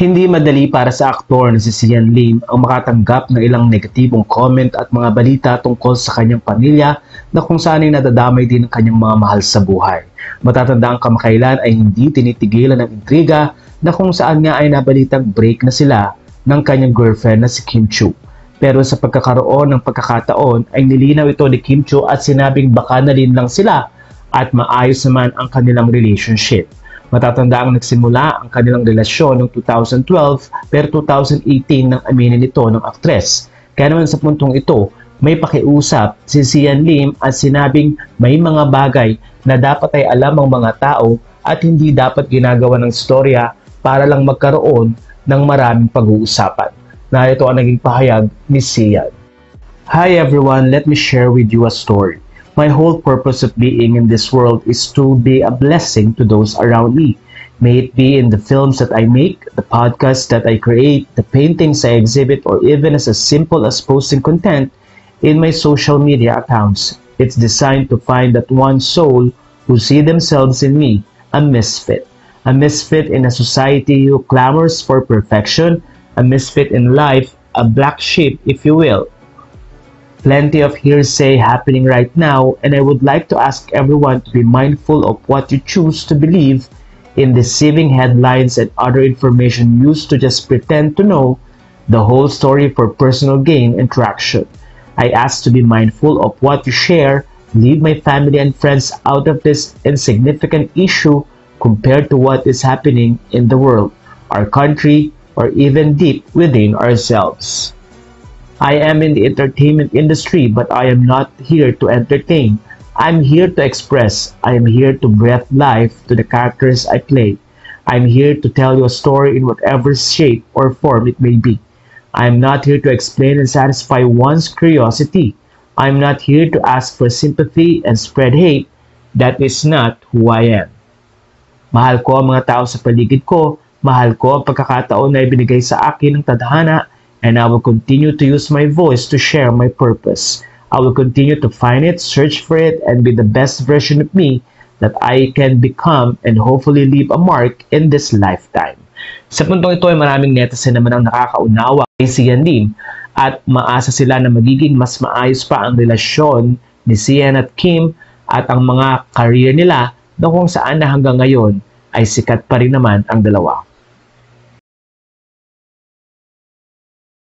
Hindi madali para sa aktor na si Sian Lim ang makatanggap ng ilang negatibong comment at mga balita tungkol sa kanyang pamilya na kung saan ay nadadamay din ang kanyang mga mahal sa buhay. Matatanda ang kamakailan ay hindi tinitigilan ng intriga na kung saan nga ay nabalitang break na sila ng kanyang girlfriend na si Kim Chu. Pero sa pagkakaroon ng pagkakataon ay nilinaw ito ni Kim Chu at sinabing baka na lang sila at maayos naman ang kanilang relationship. Matatanda ang nagsimula ang kanilang relasyon noong 2012 pero 2018 nang aminin ito ng aktres. Kaya naman sa puntong ito, may pakiusap si Sian Lim at sinabing may mga bagay na dapat ay alam ang mga tao at hindi dapat ginagawa ng storya para lang magkaroon ng maraming pag-uusapan. Na ito ang naging pahayag ni Sian. Hi everyone, let me share with you a story. My whole purpose of being in this world is to be a blessing to those around me. May it be in the films that I make, the podcasts that I create, the paintings I exhibit, or even as, simple as posting content in my social media accounts. It's designed to find that one soul who see themselves in me, a misfit. A misfit in a society who clamors for perfection, a misfit in life, a black sheep, if you will, plenty of hearsay happening right now, and I would like to ask everyone to be mindful of what you choose to believe in deceiving headlines and other information used to just pretend to know the whole story for personal gain and traction. I ask to be mindful of what you share, leave my family and friends out of this insignificant issue compared to what is happening in the world, our country, or even deep within ourselves. I am in the entertainment industry, but I am not here to entertain. I'm here to express. I am here to breathe life to the characters I play. I'm here to tell you a story in whatever shape or form it may be. I'm not here to explain and satisfy one's curiosity. I'm not here to ask for sympathy and spread hate. That is not who I am. Mahal ko ang mga tao sa paligid ko. Mahal ko ang pagkakataon na ibinigay sa akin ng tadhana and I will continue to use my voice to share my purpose. I will continue to find it, search for it, and be the best version of me that I can become and hopefully leave a mark in this lifetime. Sa puntong ito ay maraming netizen naman ang nakakaunawa kay Sian Lim at maasa sila na magiging mas maayos pa ang relasyon ni Sian at Kim at ang mga career nila na kung saan na hanggang ngayon ay sikat pa rin naman ang dalawa.